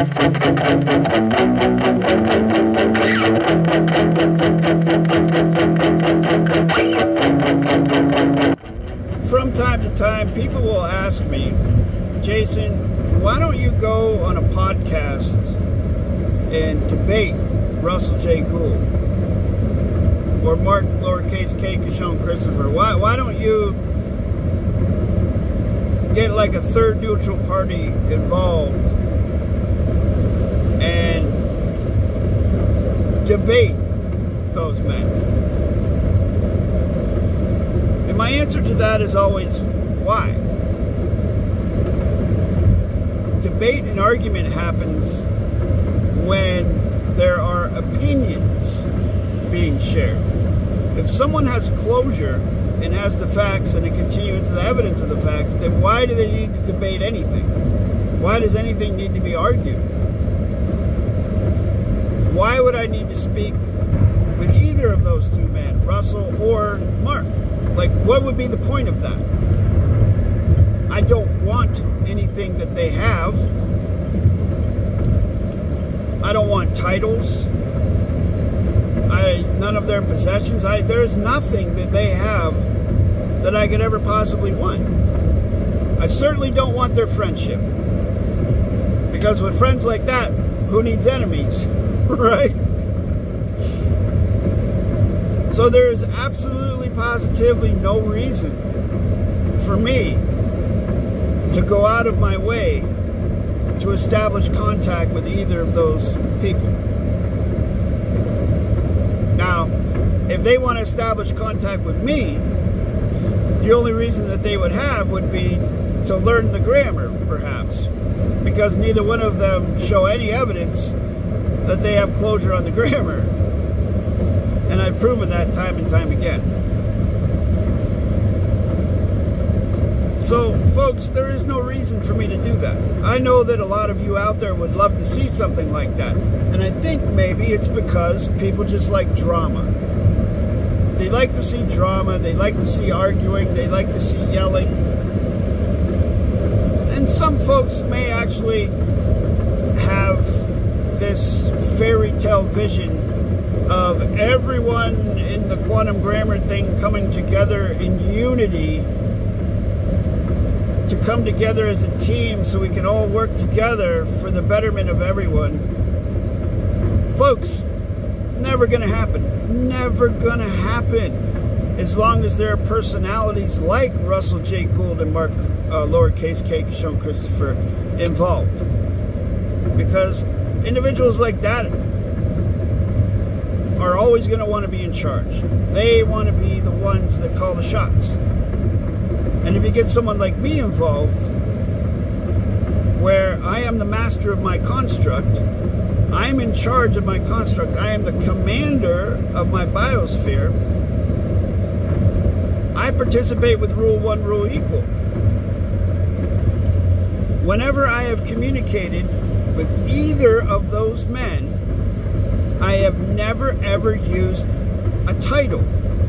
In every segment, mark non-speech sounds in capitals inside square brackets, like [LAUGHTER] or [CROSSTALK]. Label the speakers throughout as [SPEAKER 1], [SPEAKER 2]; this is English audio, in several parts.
[SPEAKER 1] From time to time, people will ask me, Jason, why don't you go on a podcast and debate Russell J. Gould or Mark lowercase k Kishon Christopher? Why, why don't you get like a third neutral party involved and debate those men? And my answer to that is always why? Debate and argument happens when there are opinions being shared. If someone has closure and has the facts and a continuance of the evidence of the facts, then why do they need to debate anything? Why does anything need to be argued? Why would I need to speak with either of those two men, Russell or Mark? Like, what would be the point of that? I don't want anything that they have. I don't want titles. I none of their possessions. I there's nothing that they have that I could ever possibly want. I certainly don't want their friendship. Because with friends like that, who needs enemies? [LAUGHS] right? So there is absolutely positively no reason for me to go out of my way to establish contact with either of those people. Now, if they want to establish contact with me, the only reason that they would have would be to learn the grammar, perhaps, because neither one of them show any evidence that they have closure on the [LAUGHS] grammar. And I've proven that time and time again. So, folks, there is no reason for me to do that. I know that a lot of you out there would love to see something like that. And I think maybe it's because people just like drama. They like to see drama, they like to see arguing, they like to see yelling. And some folks may actually have this fairy tale vision of everyone in the quantum grammar thing coming together in unity to come together as a team so we can all work together for the betterment of everyone. Folks, never going to happen. Never going to happen. As long as there are personalities like Russell J. Gould and Mark uh, lowercase k Kishon Christopher involved. Because individuals like that are always going to want to be in charge. They want to be the ones that call the shots. And if you get someone like me involved, where I am the master of my construct, I'm in charge of my construct, I am the commander of my biosphere, I participate with rule one, rule equal. Whenever I have communicated with either of those men, I have never ever used a title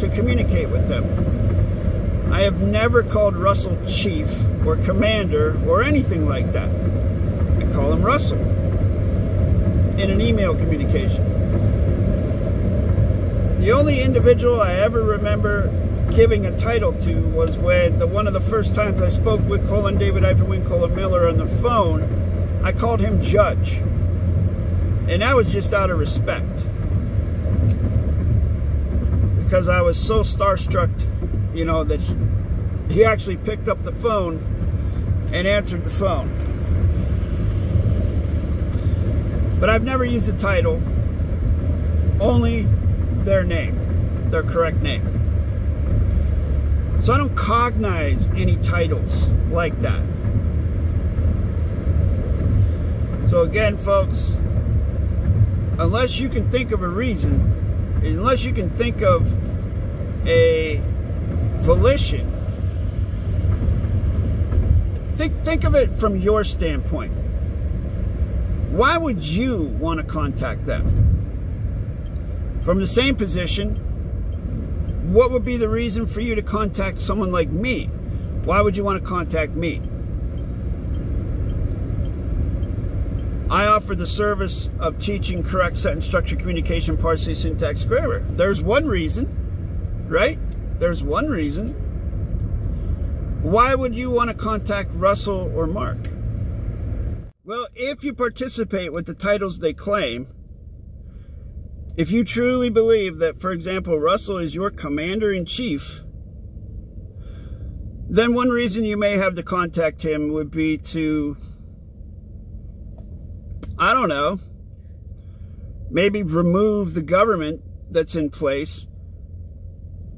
[SPEAKER 1] to communicate with them. I have never called Russell chief or commander or anything like that. I call him Russell in an email communication. The only individual I ever remember giving a title to was when the one of the first times I spoke with Colin David hyphen Wynn Colin Miller on the phone, I called him Judge. And that was just out of respect. Because I was so starstruck you know, that he actually picked up the phone and answered the phone. But I've never used the title, only their name, their correct name. So I don't cognize any titles like that. So again, folks, unless you can think of a reason, unless you can think of a volition. Think, think of it from your standpoint. Why would you want to contact them? From the same position, what would be the reason for you to contact someone like me? Why would you want to contact me? I offer the service of teaching correct sentence structure, communication, parsing, syntax, grammar. There's one reason, right? There's one reason. Why would you want to contact Russell or Mark? Well, if you participate with the titles they claim, if you truly believe that, for example, Russell is your commander in chief, then one reason you may have to contact him would be to, I don't know, maybe remove the government that's in place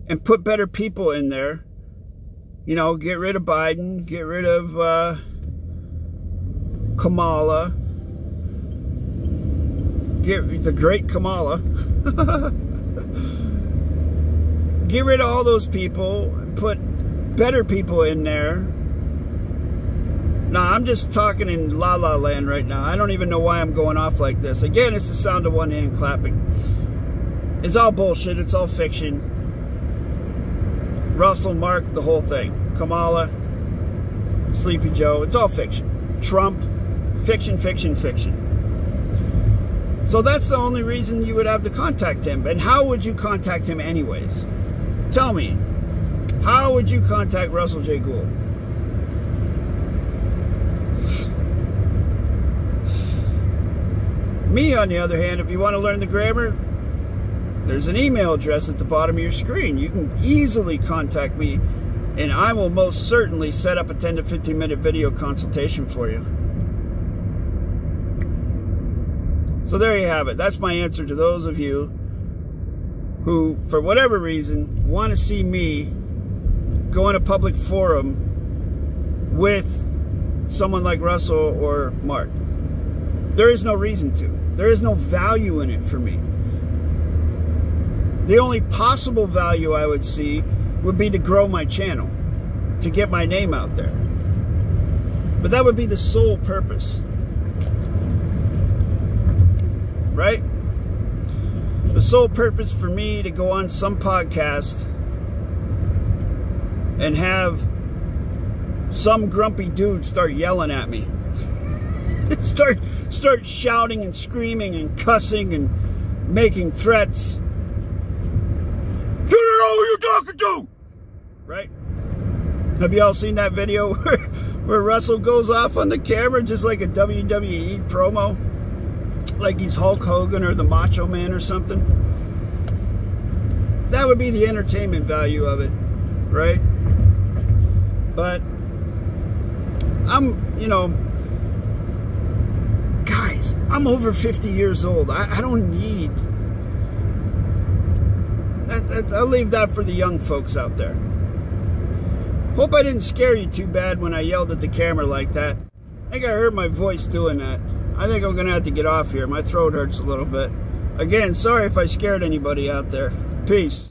[SPEAKER 1] and put better people in there. You know, get rid of Biden, get rid of uh, Kamala, get the great Kamala. [LAUGHS] get rid of all those people and put better people in there. Nah, I'm just talking in la la land right now. I don't even know why I'm going off like this. Again, it's the sound of one hand clapping. It's all bullshit. It's all fiction. Russell, Mark, the whole thing. Kamala, Sleepy Joe. It's all fiction. Trump, fiction, fiction, fiction. So that's the only reason you would have to contact him. And how would you contact him anyways? Tell me. How would you contact Russell J. Gould? Me, on the other hand, if you want to learn the grammar, there's an email address at the bottom of your screen. You can easily contact me, and I will most certainly set up a 10 to 15 minute video consultation for you. So there you have it. That's my answer to those of you who, for whatever reason, want to see me go in a public forum with someone like Russell or Mark. There is no reason to. There is no value in it for me. The only possible value I would see would be to grow my channel, to get my name out there. But that would be the sole purpose. Right? The sole purpose for me to go on some podcast and have some grumpy dude start yelling at me. [LAUGHS] start start shouting and screaming and cussing and making threats. You don't know who you're talking to! Right? Have you all seen that video [LAUGHS] where, where Russell goes off on the camera just like a WWE promo? Like he's Hulk Hogan or the Macho Man or something? That would be the entertainment value of it, right? But I'm, you know, guys, I'm over 50 years old. I, I don't need. I'll leave that for the young folks out there. Hope I didn't scare you too bad when I yelled at the camera like that. I think I heard my voice doing that. I think I'm going to have to get off here. My throat hurts a little bit. Again, sorry if I scared anybody out there. Peace.